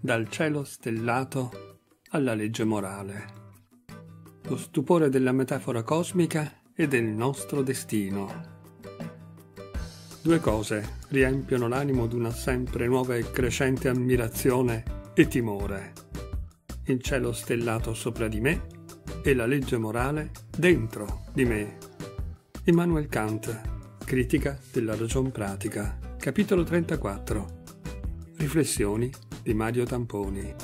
dal cielo stellato alla legge morale. Lo stupore della metafora cosmica e del nostro destino. Due cose riempiono l'animo d'una sempre nuova e crescente ammirazione e timore. Il cielo stellato sopra di me e la legge morale dentro di me. Immanuel Kant, Critica della ragion pratica, capitolo 34. Riflessioni di Mario Tamponi.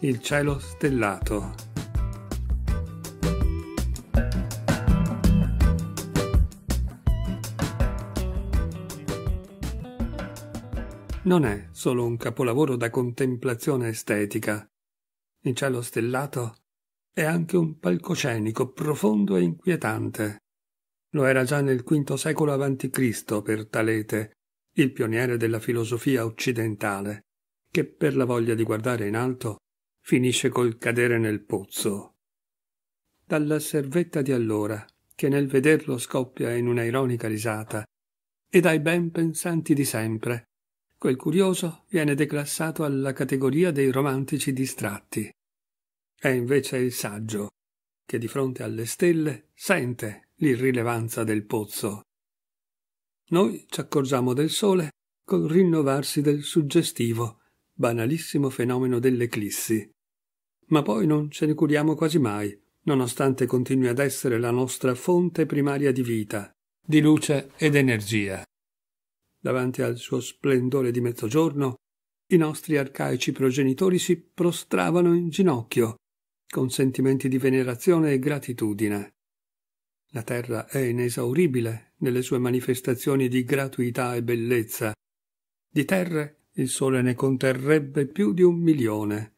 Il cielo stellato. Non è solo un capolavoro da contemplazione estetica. Il cielo stellato è anche un palcoscenico profondo e inquietante. Lo era già nel V secolo a.C. per Talete, il pioniere della filosofia occidentale, che per la voglia di guardare in alto finisce col cadere nel pozzo. Dalla servetta di allora, che nel vederlo scoppia in una ironica risata, e dai ben pensanti di sempre, quel curioso viene declassato alla categoria dei romantici distratti. È invece il saggio, che di fronte alle stelle sente l'irrilevanza del pozzo. Noi ci accorgiamo del sole col rinnovarsi del suggestivo, banalissimo fenomeno dell'eclissi. Ma poi non ce ne curiamo quasi mai, nonostante continui ad essere la nostra fonte primaria di vita, di luce ed energia. Davanti al suo splendore di mezzogiorno, i nostri arcaici progenitori si prostravano in ginocchio, con sentimenti di venerazione e gratitudine. La terra è inesauribile nelle sue manifestazioni di gratuità e bellezza. Di terre il sole ne conterrebbe più di un milione,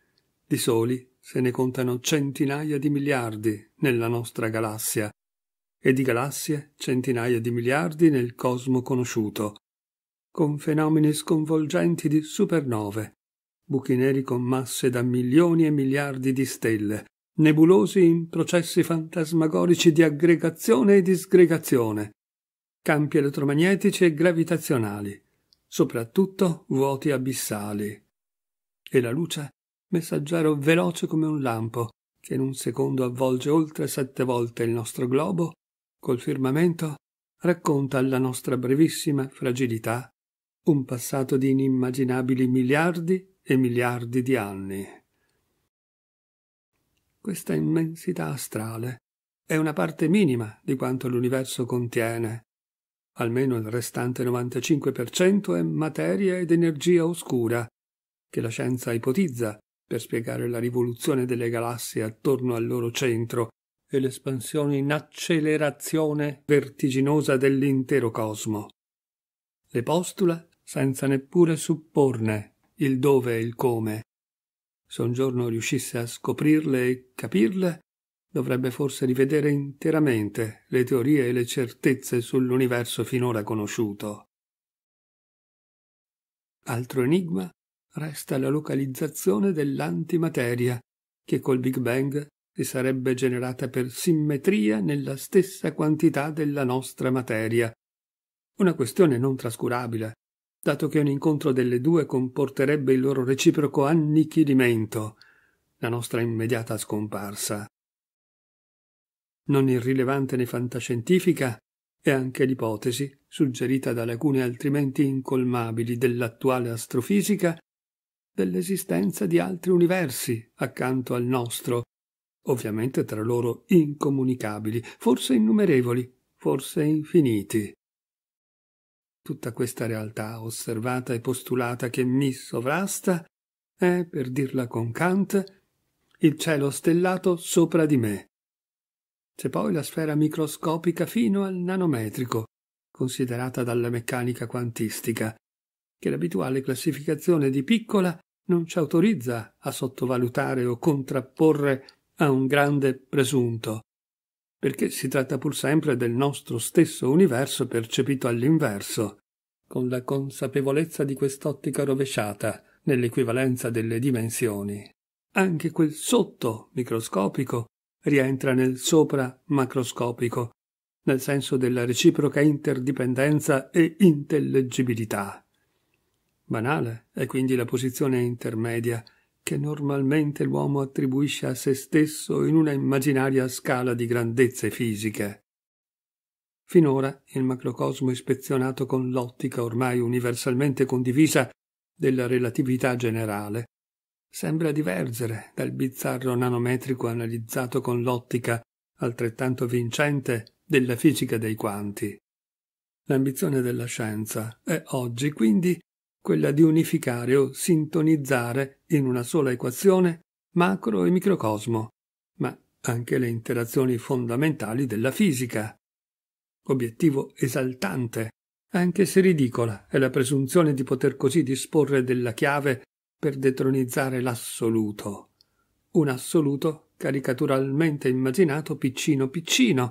di soli se ne contano centinaia di miliardi nella nostra galassia, e di galassie centinaia di miliardi nel cosmo conosciuto, con fenomeni sconvolgenti di supernove, buchi neri con masse da milioni e miliardi di stelle, nebulosi in processi fantasmagorici di aggregazione e disgregazione, campi elettromagnetici e gravitazionali, soprattutto vuoti abissali. E la luce, messaggero veloce come un lampo, che in un secondo avvolge oltre sette volte il nostro globo, col firmamento, racconta alla nostra brevissima fragilità un passato di inimmaginabili miliardi e miliardi di anni. Questa immensità astrale è una parte minima di quanto l'universo contiene. Almeno il restante 95% è materia ed energia oscura, che la scienza ipotizza per spiegare la rivoluzione delle galassie attorno al loro centro e l'espansione in accelerazione vertiginosa dell'intero cosmo. Le postula senza neppure supporne il dove e il come. Se un giorno riuscisse a scoprirle e capirle, dovrebbe forse rivedere interamente le teorie e le certezze sull'universo finora conosciuto. Altro enigma resta la localizzazione dell'antimateria, che col Big Bang si sarebbe generata per simmetria nella stessa quantità della nostra materia. Una questione non trascurabile, dato che un incontro delle due comporterebbe il loro reciproco annichilimento, la nostra immediata scomparsa. Non irrilevante né fantascientifica è anche l'ipotesi, suggerita da lacune altrimenti incolmabili dell'attuale astrofisica, dell'esistenza di altri universi accanto al nostro, ovviamente tra loro incomunicabili, forse innumerevoli, forse infiniti tutta questa realtà osservata e postulata che mi sovrasta è, per dirla con Kant, il cielo stellato sopra di me. C'è poi la sfera microscopica fino al nanometrico, considerata dalla meccanica quantistica, che l'abituale classificazione di piccola non ci autorizza a sottovalutare o contrapporre a un grande presunto, perché si tratta pur sempre del nostro stesso universo percepito all'inverso, con la consapevolezza di quest'ottica rovesciata nell'equivalenza delle dimensioni. Anche quel sotto microscopico rientra nel sopra macroscopico, nel senso della reciproca interdipendenza e intellegibilità. Banale è quindi la posizione intermedia che normalmente l'uomo attribuisce a se stesso in una immaginaria scala di grandezze fisiche. Finora il macrocosmo ispezionato con l'ottica ormai universalmente condivisa della relatività generale sembra divergere dal bizzarro nanometrico analizzato con l'ottica altrettanto vincente della fisica dei quanti. L'ambizione della scienza è oggi quindi quella di unificare o sintonizzare in una sola equazione macro e microcosmo, ma anche le interazioni fondamentali della fisica. Obiettivo esaltante, anche se ridicola, è la presunzione di poter così disporre della chiave per detronizzare l'assoluto. Un assoluto caricaturalmente immaginato piccino piccino,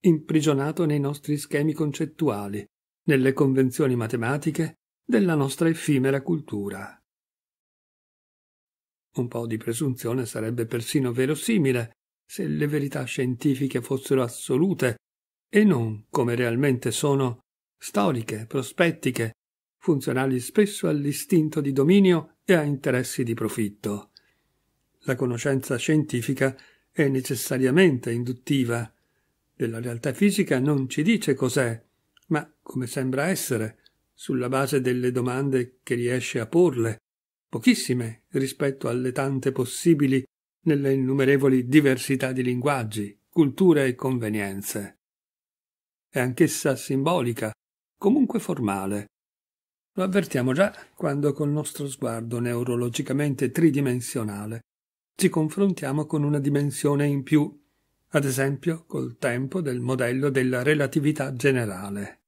imprigionato nei nostri schemi concettuali, nelle convenzioni matematiche della nostra effimera cultura. Un po' di presunzione sarebbe persino verosimile se le verità scientifiche fossero assolute e non, come realmente sono, storiche, prospettiche, funzionali spesso all'istinto di dominio e a interessi di profitto. La conoscenza scientifica è necessariamente induttiva. Della realtà fisica non ci dice cos'è, ma come sembra essere, sulla base delle domande che riesce a porle, pochissime rispetto alle tante possibili nelle innumerevoli diversità di linguaggi, culture e convenienze. È anch'essa simbolica, comunque formale. Lo avvertiamo già quando col nostro sguardo neurologicamente tridimensionale ci confrontiamo con una dimensione in più, ad esempio col tempo del modello della relatività generale.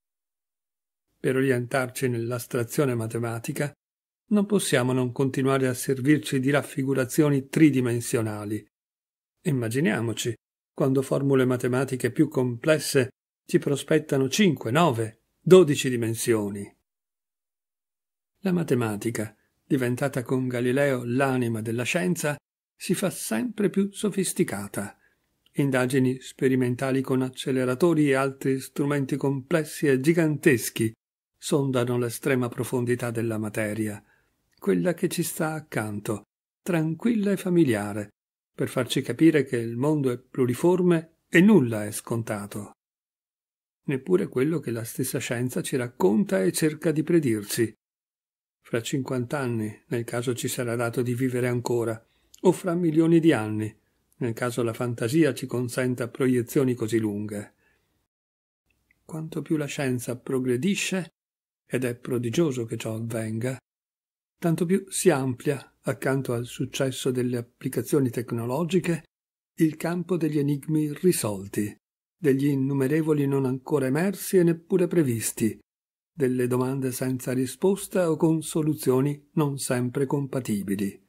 Per orientarci nell'astrazione matematica, non possiamo non continuare a servirci di raffigurazioni tridimensionali. Immaginiamoci, quando formule matematiche più complesse ci prospettano 5, 9, 12 dimensioni. La matematica, diventata con Galileo l'anima della scienza, si fa sempre più sofisticata. Indagini sperimentali con acceleratori e altri strumenti complessi e giganteschi sondano l'estrema profondità della materia, quella che ci sta accanto, tranquilla e familiare, per farci capire che il mondo è pluriforme e nulla è scontato. Neppure quello che la stessa scienza ci racconta e cerca di predirci. Fra cinquant'anni, nel caso ci sarà dato di vivere ancora, o fra milioni di anni, nel caso la fantasia ci consenta proiezioni così lunghe. Quanto più la scienza progredisce, ed è prodigioso che ciò avvenga, tanto più si amplia, accanto al successo delle applicazioni tecnologiche, il campo degli enigmi irrisolti, degli innumerevoli non ancora emersi e neppure previsti, delle domande senza risposta o con soluzioni non sempre compatibili.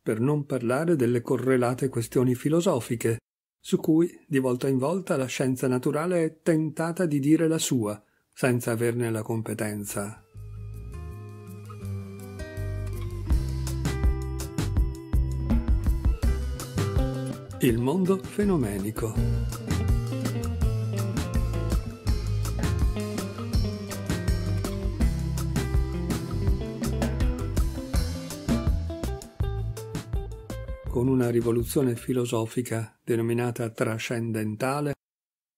Per non parlare delle correlate questioni filosofiche, su cui di volta in volta la scienza naturale è tentata di dire la sua, senza averne la competenza. Il mondo fenomenico. Con una rivoluzione filosofica denominata trascendentale,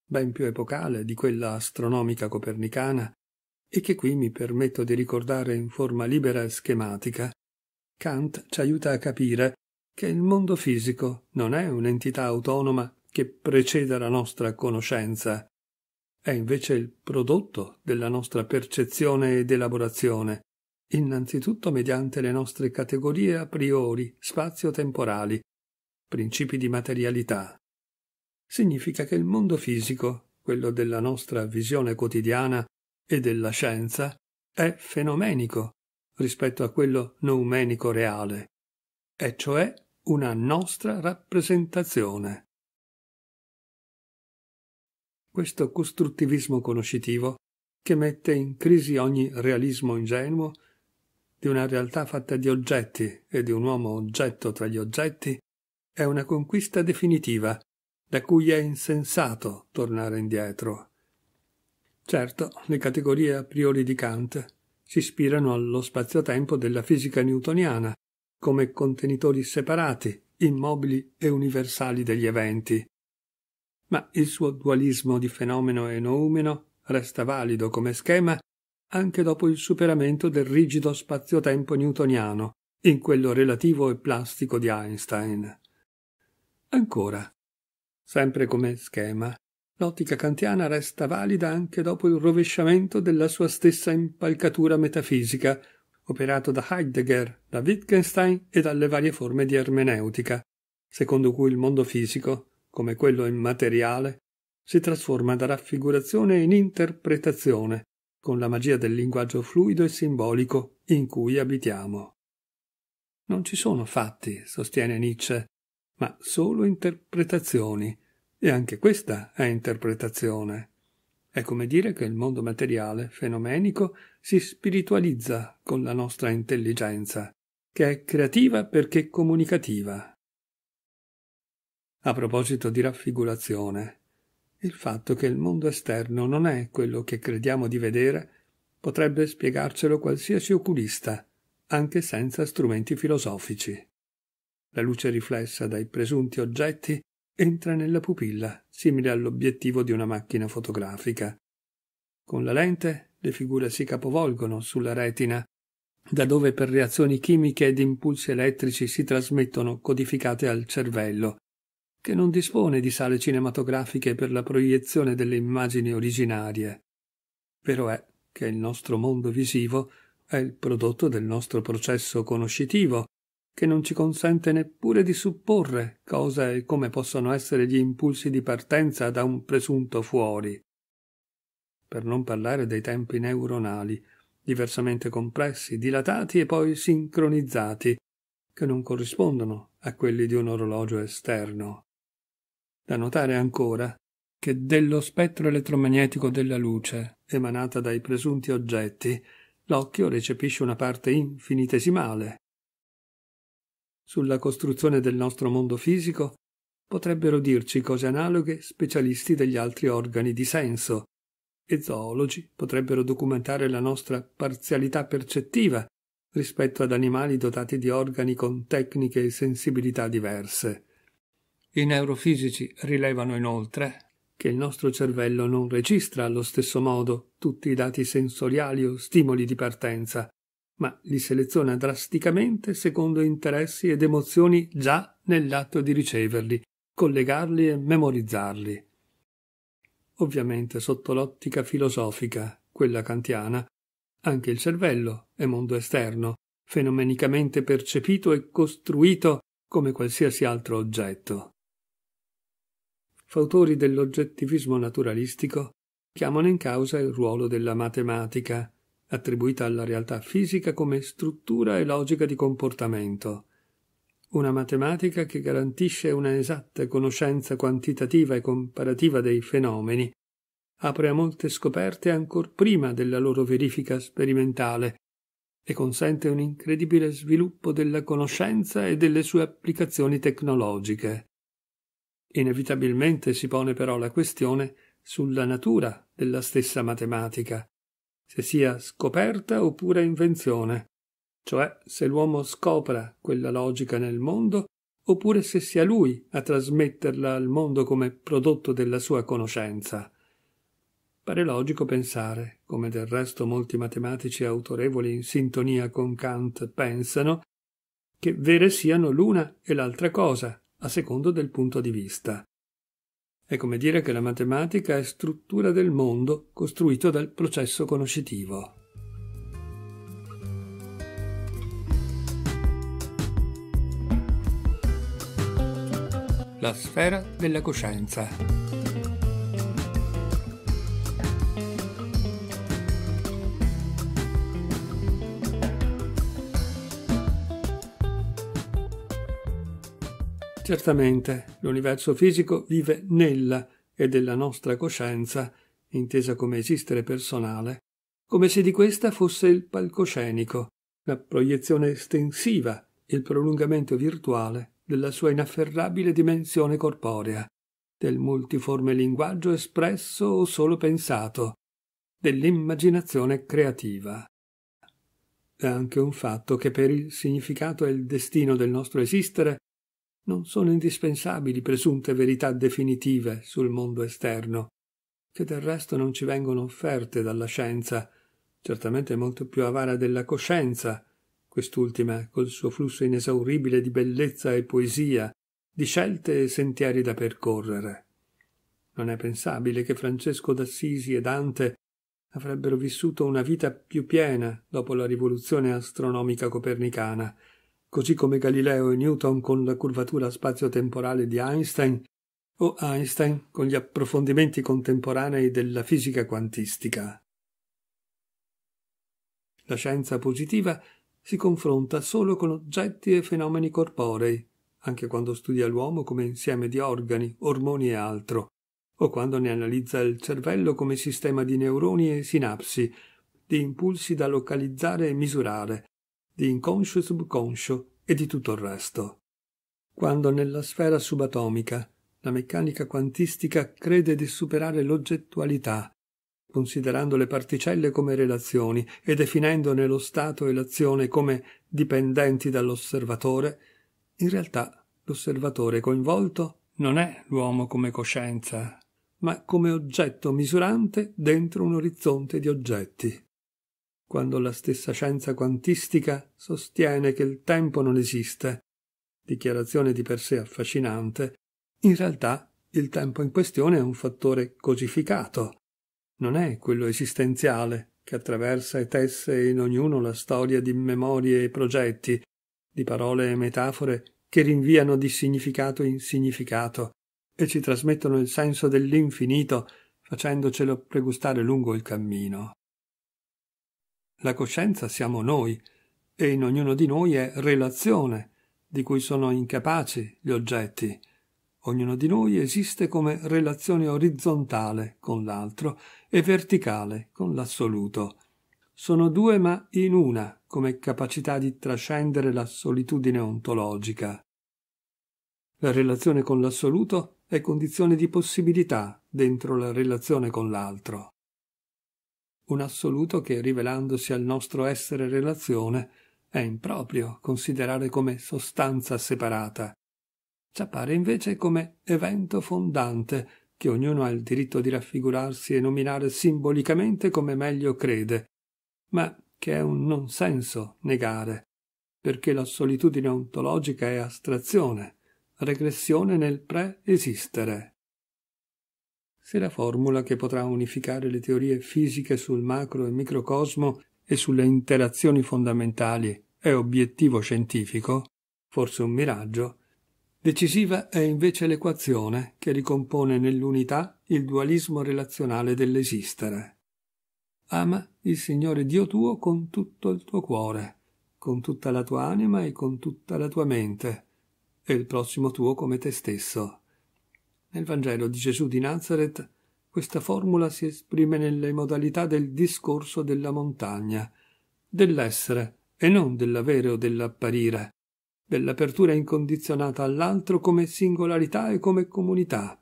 ben più epocale di quella astronomica copernicana, e che qui mi permetto di ricordare in forma libera e schematica, Kant ci aiuta a capire che il mondo fisico non è un'entità autonoma che precede la nostra conoscenza, è invece il prodotto della nostra percezione ed elaborazione, innanzitutto mediante le nostre categorie a priori spazio-temporali, principi di materialità significa che il mondo fisico, quello della nostra visione quotidiana e della scienza, è fenomenico rispetto a quello noumenico reale, e cioè una nostra rappresentazione. Questo costruttivismo conoscitivo, che mette in crisi ogni realismo ingenuo, di una realtà fatta di oggetti e di un uomo oggetto tra gli oggetti, è una conquista definitiva da cui è insensato tornare indietro. Certo, le categorie a priori di Kant si ispirano allo spazio-tempo della fisica newtoniana, come contenitori separati, immobili e universali degli eventi. Ma il suo dualismo di fenomeno e noumeno resta valido come schema anche dopo il superamento del rigido spazio-tempo newtoniano in quello relativo e plastico di Einstein. Ancora, sempre come schema, l'ottica kantiana resta valida anche dopo il rovesciamento della sua stessa impalcatura metafisica, operato da Heidegger, da Wittgenstein e dalle varie forme di ermeneutica, secondo cui il mondo fisico, come quello immateriale, si trasforma da raffigurazione in interpretazione, con la magia del linguaggio fluido e simbolico in cui abitiamo. Non ci sono fatti, sostiene Nietzsche, ma solo interpretazioni, e anche questa è interpretazione. È come dire che il mondo materiale, fenomenico, si spiritualizza con la nostra intelligenza, che è creativa perché comunicativa. A proposito di raffigurazione, il fatto che il mondo esterno non è quello che crediamo di vedere potrebbe spiegarcelo qualsiasi oculista, anche senza strumenti filosofici. La luce riflessa dai presunti oggetti entra nella pupilla, simile all'obiettivo di una macchina fotografica. Con la lente le figure si capovolgono sulla retina, da dove per reazioni chimiche ed impulsi elettrici si trasmettono codificate al cervello, che non dispone di sale cinematografiche per la proiezione delle immagini originarie. Vero è che il nostro mondo visivo è il prodotto del nostro processo conoscitivo, che non ci consente neppure di supporre cosa e come possono essere gli impulsi di partenza da un presunto fuori. Per non parlare dei tempi neuronali, diversamente compressi, dilatati e poi sincronizzati, che non corrispondono a quelli di un orologio esterno. Da notare ancora che dello spettro elettromagnetico della luce emanata dai presunti oggetti l'occhio recepisce una parte infinitesimale. Sulla costruzione del nostro mondo fisico potrebbero dirci cose analoghe specialisti degli altri organi di senso, e zoologi potrebbero documentare la nostra parzialità percettiva rispetto ad animali dotati di organi con tecniche e sensibilità diverse. I neurofisici rilevano inoltre che il nostro cervello non registra allo stesso modo tutti i dati sensoriali o stimoli di partenza, ma li seleziona drasticamente secondo interessi ed emozioni già nell'atto di riceverli, collegarli e memorizzarli. Ovviamente sotto l'ottica filosofica, quella kantiana, anche il cervello è mondo esterno, fenomenicamente percepito e costruito come qualsiasi altro oggetto fautori dell'oggettivismo naturalistico chiamano in causa il ruolo della matematica, attribuita alla realtà fisica come struttura e logica di comportamento. Una matematica che garantisce una esatta conoscenza quantitativa e comparativa dei fenomeni, apre a molte scoperte ancor prima della loro verifica sperimentale e consente un incredibile sviluppo della conoscenza e delle sue applicazioni tecnologiche. Inevitabilmente si pone però la questione sulla natura della stessa matematica, se sia scoperta oppure invenzione, cioè se l'uomo scopra quella logica nel mondo oppure se sia lui a trasmetterla al mondo come prodotto della sua conoscenza. Pare logico pensare, come del resto molti matematici autorevoli in sintonia con Kant pensano, che vere siano l'una e l'altra cosa, a secondo del punto di vista. È come dire che la matematica è struttura del mondo costruito dal processo conoscitivo. La sfera della coscienza. Certamente l'universo fisico vive nella e della nostra coscienza, intesa come esistere personale, come se di questa fosse il palcoscenico, la proiezione estensiva, il prolungamento virtuale della sua inafferrabile dimensione corporea, del multiforme linguaggio espresso o solo pensato, dell'immaginazione creativa. È anche un fatto che per il significato e il destino del nostro esistere non sono indispensabili presunte verità definitive sul mondo esterno, che del resto non ci vengono offerte dalla scienza, certamente molto più avara della coscienza, quest'ultima col suo flusso inesauribile di bellezza e poesia, di scelte e sentieri da percorrere. Non è pensabile che Francesco d'Assisi e Dante avrebbero vissuto una vita più piena dopo la rivoluzione astronomica copernicana, così come Galileo e Newton con la curvatura spazio-temporale di Einstein o Einstein con gli approfondimenti contemporanei della fisica quantistica. La scienza positiva si confronta solo con oggetti e fenomeni corporei, anche quando studia l'uomo come insieme di organi, ormoni e altro, o quando ne analizza il cervello come sistema di neuroni e sinapsi, di impulsi da localizzare e misurare, di inconscio e subconscio e di tutto il resto. Quando nella sfera subatomica la meccanica quantistica crede di superare l'oggettualità, considerando le particelle come relazioni e definendone lo stato e l'azione come dipendenti dall'osservatore, in realtà l'osservatore coinvolto non è l'uomo come coscienza, ma come oggetto misurante dentro un orizzonte di oggetti. Quando la stessa scienza quantistica sostiene che il tempo non esiste, dichiarazione di per sé affascinante, in realtà il tempo in questione è un fattore cosificato, non è quello esistenziale che attraversa e tesse in ognuno la storia di memorie e progetti, di parole e metafore che rinviano di significato in significato e ci trasmettono il senso dell'infinito facendocelo pregustare lungo il cammino. La coscienza siamo noi e in ognuno di noi è relazione di cui sono incapaci gli oggetti. Ognuno di noi esiste come relazione orizzontale con l'altro e verticale con l'assoluto. Sono due ma in una come capacità di trascendere la solitudine ontologica. La relazione con l'assoluto è condizione di possibilità dentro la relazione con l'altro. Un assoluto che, rivelandosi al nostro essere relazione, è improprio considerare come sostanza separata. Ci appare invece come evento fondante che ognuno ha il diritto di raffigurarsi e nominare simbolicamente come meglio crede, ma che è un non senso negare, perché la solitudine ontologica è astrazione, regressione nel pre-esistere. Se la formula che potrà unificare le teorie fisiche sul macro e microcosmo e sulle interazioni fondamentali è obiettivo scientifico, forse un miraggio, decisiva è invece l'equazione che ricompone nell'unità il dualismo relazionale dell'esistere. Ama il Signore Dio tuo con tutto il tuo cuore, con tutta la tua anima e con tutta la tua mente, e il prossimo tuo come te stesso. Nel Vangelo di Gesù di Nazareth questa formula si esprime nelle modalità del discorso della montagna, dell'essere e non dell'avere o dell'apparire, dell'apertura incondizionata all'altro come singolarità e come comunità,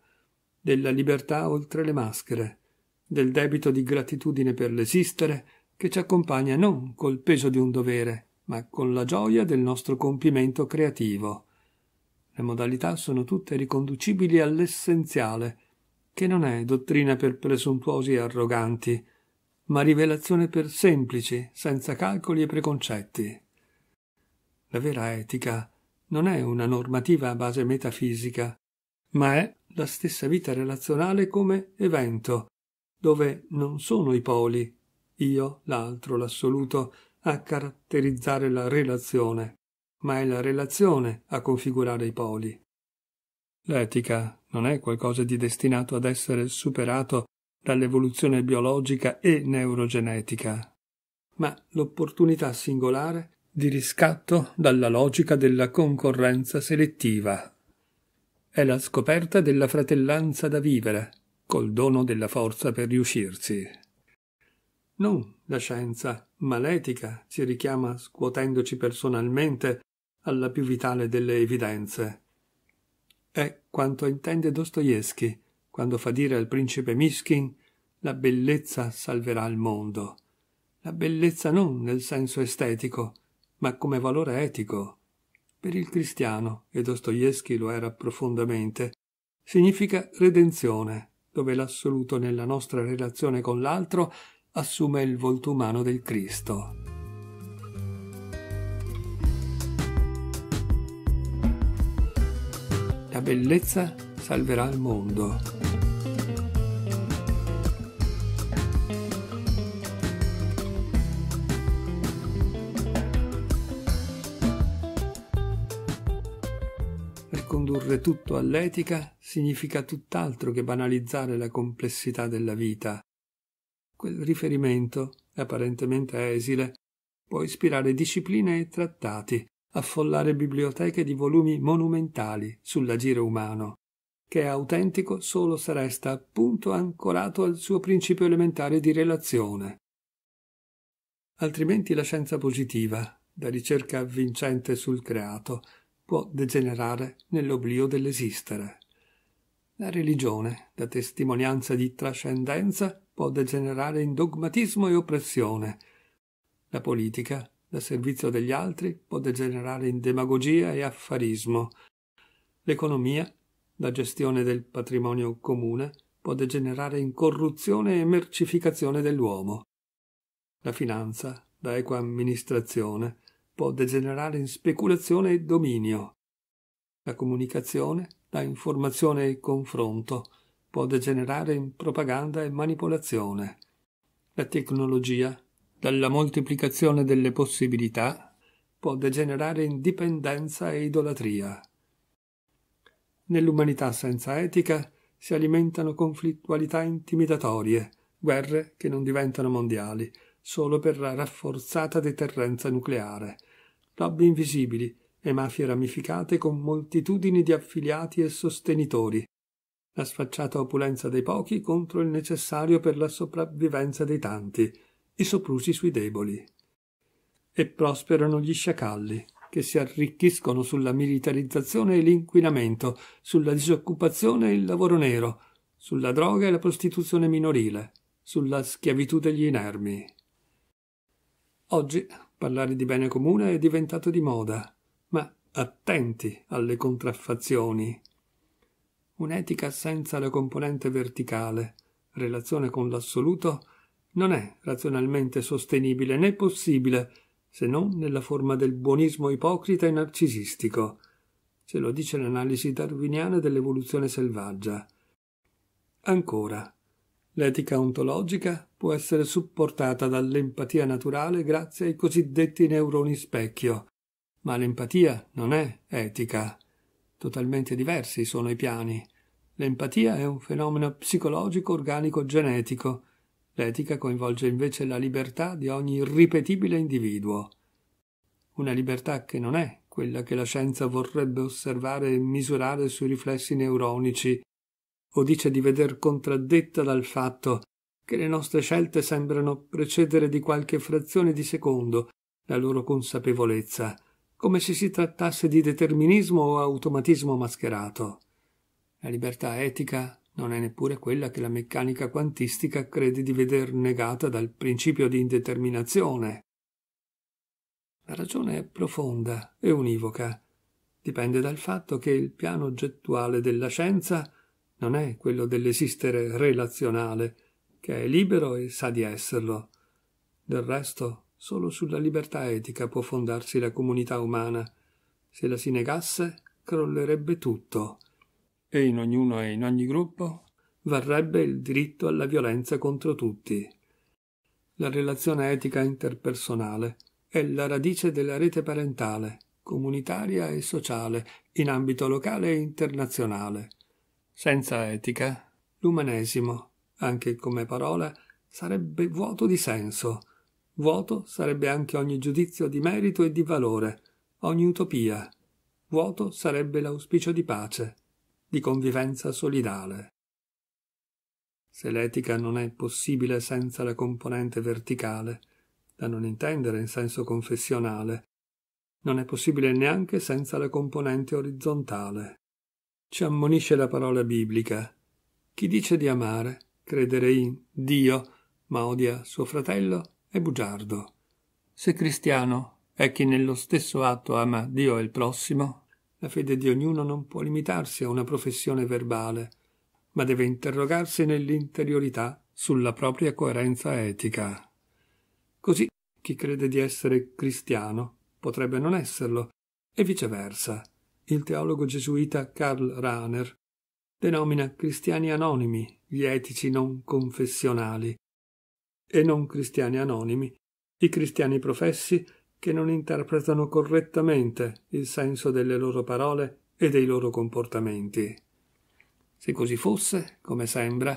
della libertà oltre le maschere, del debito di gratitudine per l'esistere che ci accompagna non col peso di un dovere, ma con la gioia del nostro compimento creativo. Le modalità sono tutte riconducibili all'essenziale, che non è dottrina per presuntuosi e arroganti, ma rivelazione per semplici, senza calcoli e preconcetti. La vera etica non è una normativa a base metafisica, ma è la stessa vita relazionale come evento, dove non sono i poli, io, l'altro, l'assoluto, a caratterizzare la relazione, ma è la relazione a configurare i poli. L'etica non è qualcosa di destinato ad essere superato dall'evoluzione biologica e neurogenetica, ma l'opportunità singolare di riscatto dalla logica della concorrenza selettiva. È la scoperta della fratellanza da vivere, col dono della forza per riuscirsi. Non la scienza, ma l'etica ci richiama scuotendoci personalmente alla più vitale delle evidenze. è quanto intende Dostoevsky quando fa dire al principe Miskin la bellezza salverà il mondo. La bellezza non nel senso estetico, ma come valore etico. Per il cristiano, e Dostoevsky lo era profondamente, significa redenzione, dove l'assoluto nella nostra relazione con l'altro assume il volto umano del Cristo. Bellezza salverà il mondo. Ricondurre tutto all'etica significa tutt'altro che banalizzare la complessità della vita. Quel riferimento, apparentemente esile, può ispirare discipline e trattati, affollare biblioteche di volumi monumentali sull'agire umano, che è autentico solo se resta appunto ancorato al suo principio elementare di relazione. Altrimenti la scienza positiva, da ricerca avvincente sul creato, può degenerare nell'oblio dell'esistere. La religione, da testimonianza di trascendenza, può degenerare in dogmatismo e oppressione. La politica, da servizio degli altri, può degenerare in demagogia e affarismo. L'economia, da gestione del patrimonio comune, può degenerare in corruzione e mercificazione dell'uomo. La finanza, da equa amministrazione, può degenerare in speculazione e dominio. La comunicazione, da informazione e confronto, può degenerare in propaganda e manipolazione. La tecnologia, dalla moltiplicazione delle possibilità, può degenerare in dipendenza e idolatria. Nell'umanità senza etica si alimentano conflittualità intimidatorie, guerre che non diventano mondiali, solo per la rafforzata deterrenza nucleare, lobby invisibili e mafie ramificate con moltitudini di affiliati e sostenitori, la sfacciata opulenza dei pochi contro il necessario per la sopravvivenza dei tanti, i soprusi sui deboli. E prosperano gli sciacalli, che si arricchiscono sulla militarizzazione e l'inquinamento, sulla disoccupazione e il lavoro nero, sulla droga e la prostituzione minorile, sulla schiavitù degli inermi. Oggi parlare di bene comune è diventato di moda, ma attenti alle contraffazioni. Un'etica senza la componente verticale, relazione con l'assoluto, non è razionalmente sostenibile né possibile se non nella forma del buonismo ipocrita e narcisistico. Ce lo dice l'analisi darwiniana dell'evoluzione selvaggia. Ancora, L'etica ontologica può essere supportata dall'empatia naturale grazie ai cosiddetti neuroni specchio, ma l'empatia non è etica. Totalmente diversi sono i piani. L'empatia è un fenomeno psicologico organico genetico. L'etica coinvolge invece la libertà di ogni irripetibile individuo. Una libertà che non è quella che la scienza vorrebbe osservare e misurare sui riflessi neuronici o dice di veder contraddetta dal fatto che le nostre scelte sembrano precedere di qualche frazione di secondo la loro consapevolezza, come se si trattasse di determinismo o automatismo mascherato. La libertà etica non è neppure quella che la meccanica quantistica crede di veder negata dal principio di indeterminazione. La ragione è profonda e univoca. Dipende dal fatto che il piano oggettuale della scienza non è quello dell'esistere relazionale, che è libero e sa di esserlo. Del resto, solo sulla libertà etica può fondarsi la comunità umana. Se la si negasse, crollerebbe tutto. E in ognuno e in ogni gruppo varrebbe il diritto alla violenza contro tutti. La relazione etica interpersonale è la radice della rete parentale, comunitaria e sociale, in ambito locale e internazionale. Senza etica, l'umanesimo, anche come parola, sarebbe vuoto di senso. Vuoto sarebbe anche ogni giudizio di merito e di valore, ogni utopia. Vuoto sarebbe l'auspicio di pace, di convivenza solidale. Se l'etica non è possibile senza la componente verticale, da non intendere in senso confessionale, non è possibile neanche senza la componente orizzontale. ci ammonisce la parola biblica. Chi dice di amare, credere in Dio, ma odia suo fratello, è bugiardo. Se cristiano è chi nello stesso atto ama Dio e il prossimo, la fede di ognuno non può limitarsi a una professione verbale, ma deve interrogarsi nell'interiorità sulla propria coerenza etica. Così chi crede di essere cristiano potrebbe non esserlo, e viceversa. Il teologo gesuita Karl Rahner denomina cristiani anonimi gli etici non confessionali e non cristiani anonimi i cristiani professi che non interpretano correttamente il senso delle loro parole e dei loro comportamenti. Se così fosse, come sembra,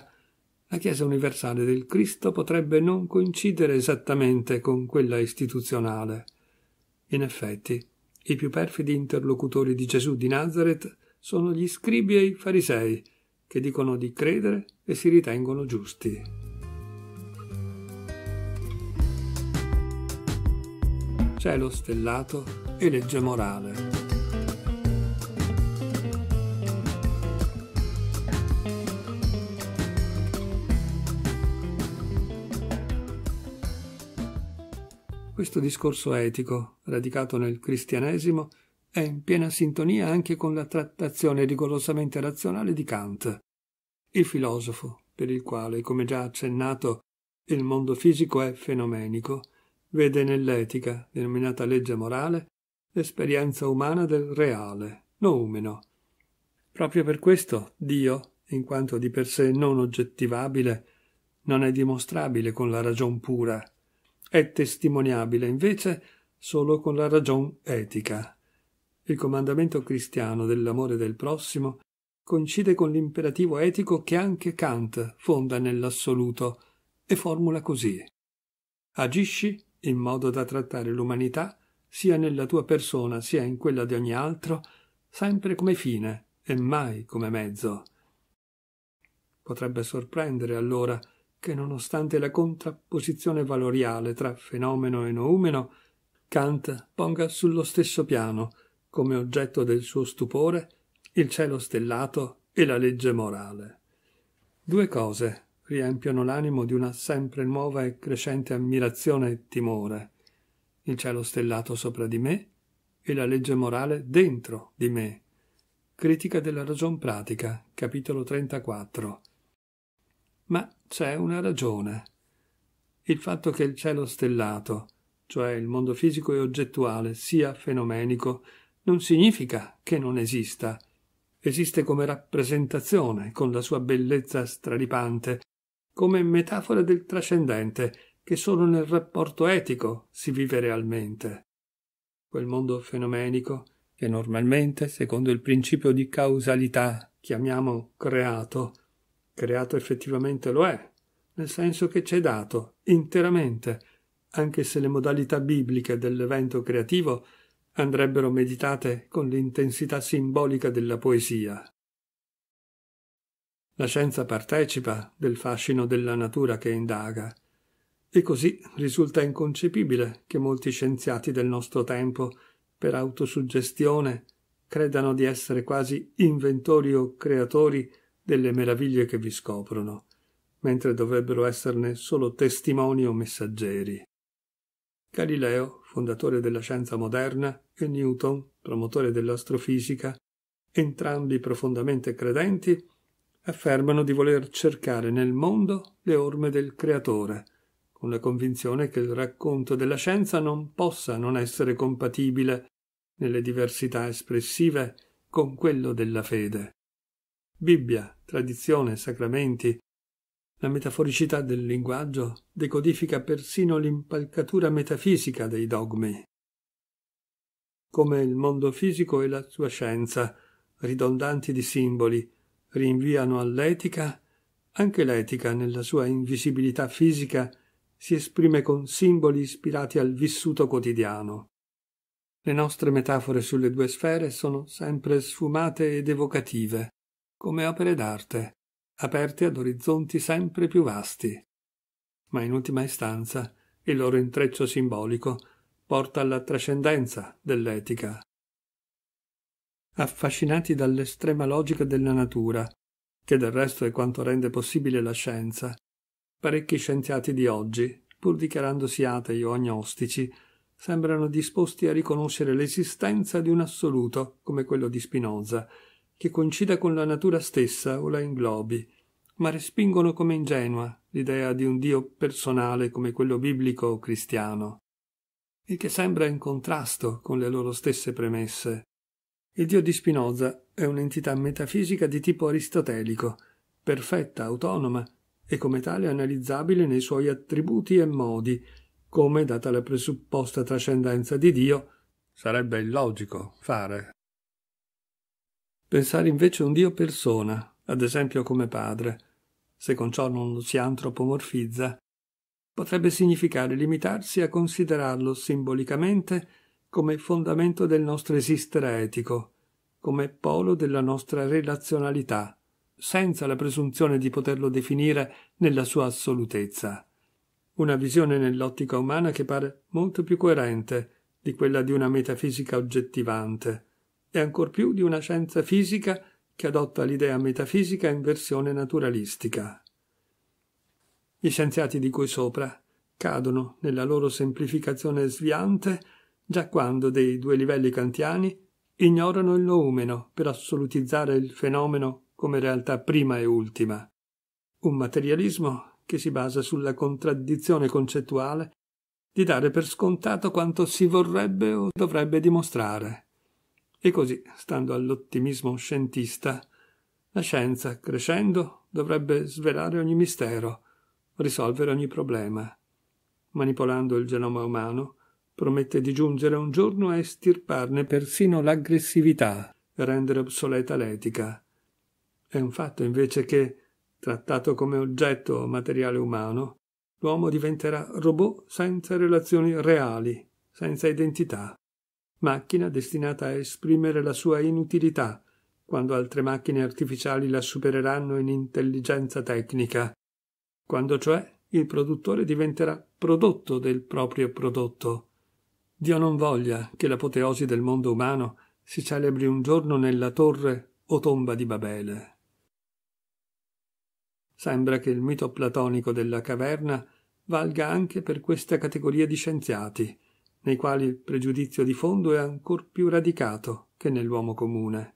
la Chiesa universale del Cristo potrebbe non coincidere esattamente con quella istituzionale. In effetti, i più perfidi interlocutori di Gesù di Nazareth sono gli scribi e i farisei, che dicono di credere e si ritengono giusti. Cielo stellato e legge morale. Questo discorso etico, radicato nel cristianesimo, è in piena sintonia anche con la trattazione rigorosamente razionale di Kant, il filosofo per il quale, come già accennato, il mondo fisico è fenomenico, vede nell'etica, denominata legge morale, l'esperienza umana del reale, noumeno. Proprio per questo Dio, in quanto di per sé non oggettivabile, non è dimostrabile con la ragion pura, è testimoniabile invece solo con la ragion etica. Il comandamento cristiano dell'amore del prossimo coincide con l'imperativo etico che anche Kant fonda nell'assoluto e formula così. Agisci in modo da trattare l'umanità sia nella tua persona sia in quella di ogni altro, sempre come fine e mai come mezzo. Potrebbe sorprendere allora che nonostante la contrapposizione valoriale tra fenomeno e noumeno, Kant ponga sullo stesso piano, come oggetto del suo stupore, il cielo stellato e la legge morale. Due cose riempiono l'animo di una sempre nuova e crescente ammirazione e timore. Il cielo stellato sopra di me e la legge morale dentro di me. Critica della ragion pratica, capitolo 34. Ma c'è una ragione. Il fatto che il cielo stellato, cioè il mondo fisico e oggettuale, sia fenomenico, non significa che non esista. Esiste come rappresentazione, con la sua bellezza straripante, come metafora del trascendente, che solo nel rapporto etico si vive realmente. Quel mondo fenomenico, che normalmente, secondo il principio di causalità, chiamiamo creato, Creato effettivamente lo è, nel senso che ci è dato interamente, anche se le modalità bibliche dell'evento creativo andrebbero meditate con l'intensità simbolica della poesia. La scienza partecipa del fascino della natura che indaga, e così risulta inconcepibile che molti scienziati del nostro tempo, per autosuggestione, credano di essere quasi inventori o creatori delle meraviglie che vi scoprono, mentre dovrebbero esserne solo testimoni o messaggeri. Galileo, fondatore della scienza moderna, e Newton, promotore dell'astrofisica, entrambi profondamente credenti, affermano di voler cercare nel mondo le orme del Creatore, con la convinzione che il racconto della scienza non possa non essere compatibile nelle diversità espressive con quello della fede. Bibbia, tradizione, sacramenti. La metaforicità del linguaggio decodifica persino l'impalcatura metafisica dei dogmi. Come il mondo fisico e la sua scienza, ridondanti di simboli, rinviano all'etica, anche l'etica, nella sua invisibilità fisica, si esprime con simboli ispirati al vissuto quotidiano. Le nostre metafore sulle due sfere sono sempre sfumate ed evocative come opere d'arte, aperte ad orizzonti sempre più vasti. Ma in ultima istanza il loro intreccio simbolico porta alla trascendenza dell'etica. Affascinati dall'estrema logica della natura, che del resto è quanto rende possibile la scienza. Parecchi scienziati di oggi, pur dichiarandosi atei o agnostici, sembrano disposti a riconoscere l'esistenza di un assoluto, come quello di Spinoza, che coincida con la natura stessa o la inglobi, ma respingono come ingenua l'idea di un Dio personale come quello biblico o cristiano, il che sembra in contrasto con le loro stesse premesse. Il Dio di Spinoza è un'entità metafisica di tipo aristotelico, perfetta, autonoma e come tale analizzabile nei suoi attributi e modi, come, data la presupposta trascendenza di Dio, sarebbe illogico fare. Pensare invece un Dio persona, ad esempio come padre, se con ciò non lo si antropomorfizza, potrebbe significare limitarsi a considerarlo simbolicamente come fondamento del nostro esistere etico, come polo della nostra relazionalità, senza la presunzione di poterlo definire nella sua assolutezza. Una visione nell'ottica umana che pare molto più coerente di quella di una metafisica oggettivante, e ancor più di una scienza fisica che adotta l'idea metafisica in versione naturalistica. Gli scienziati di cui sopra cadono nella loro semplificazione sviante già quando dei due livelli kantiani ignorano il noumeno per assolutizzare il fenomeno come realtà prima e ultima. Un materialismo che si basa sulla contraddizione concettuale di dare per scontato quanto si vorrebbe o dovrebbe dimostrare. E così, stando all'ottimismo scientista, la scienza, crescendo, dovrebbe svelare ogni mistero, risolvere ogni problema. Manipolando il genoma umano, promette di giungere un giorno a estirparne persino l'aggressività e rendere obsoleta l'etica. È un fatto invece che, trattato come oggetto materiale umano, l'uomo diventerà robot senza relazioni reali, senza identità macchina destinata a esprimere la sua inutilità quando altre macchine artificiali la supereranno in intelligenza tecnica, quando cioè il produttore diventerà prodotto del proprio prodotto. Dio non voglia che l'apoteosi del mondo umano si celebri un giorno nella torre o tomba di Babele. Sembra che il mito platonico della caverna valga anche per questa categoria di scienziati, nei quali il pregiudizio di fondo è ancor più radicato che nell'uomo comune.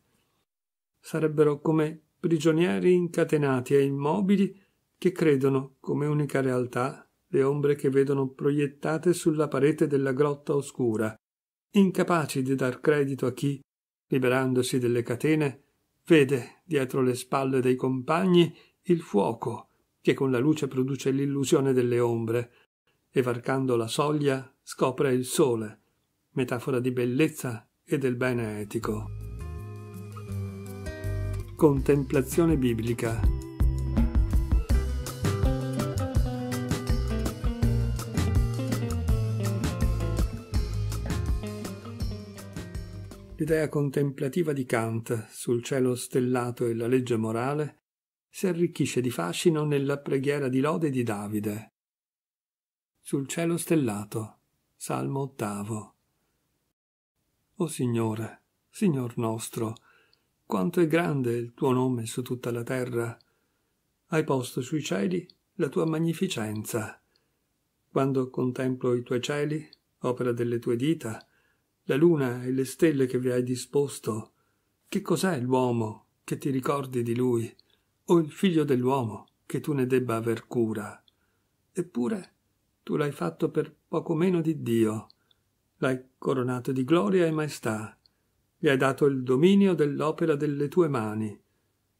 Sarebbero come prigionieri incatenati e immobili che credono come unica realtà le ombre che vedono proiettate sulla parete della grotta oscura, incapaci di dar credito a chi, liberandosi delle catene, vede dietro le spalle dei compagni il fuoco che con la luce produce l'illusione delle ombre, e varcando la soglia scopre il sole, metafora di bellezza e del bene etico. Contemplazione biblica L'idea contemplativa di Kant sul cielo stellato e la legge morale si arricchisce di fascino nella preghiera di lode di Davide. Sul cielo stellato, Salmo ottavo. O Signore, Signor nostro, quanto è grande il tuo nome su tutta la terra. Hai posto sui cieli la tua magnificenza. Quando contemplo i tuoi cieli, opera delle tue dita, la luna e le stelle che vi hai disposto, che cos'è l'uomo che ti ricordi di lui, o il figlio dell'uomo che tu ne debba aver cura? Eppure tu l'hai fatto per poco meno di Dio. L'hai coronato di gloria e maestà. Gli hai dato il dominio dell'opera delle tue mani.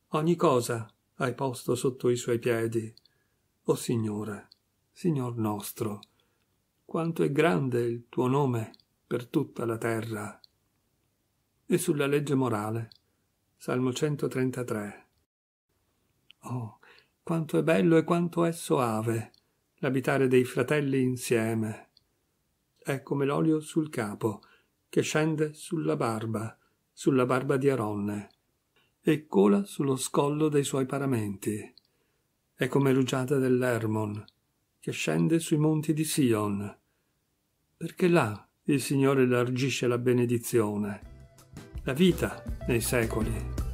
Ogni cosa hai posto sotto i suoi piedi. O Signore, Signor nostro, quanto è grande il tuo nome per tutta la terra. E sulla legge morale, Salmo 133. Oh, quanto è bello e quanto è soave l'abitare dei fratelli insieme. È come l'olio sul capo, che scende sulla barba, sulla barba di Aronne, e cola sullo scollo dei suoi paramenti. È come rugiada dell'Ermon, che scende sui monti di Sion, perché là il Signore largisce la benedizione, la vita nei secoli.